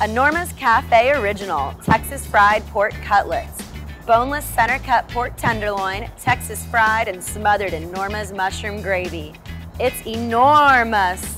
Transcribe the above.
A Norma's Cafe Original Texas Fried Pork Cutlets. Boneless center cut pork tenderloin, Texas fried and smothered in Norma's mushroom gravy. It's enormous.